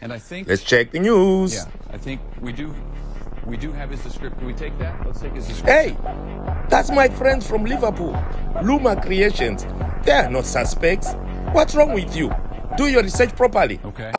And I think Let's check the news. Yeah, I think we do. We do have his description. Can we take that? Let's take his description. Hey, that's my friends from Liverpool, Luma Creations. They are not suspects. What's wrong with you? Do your research properly. Okay.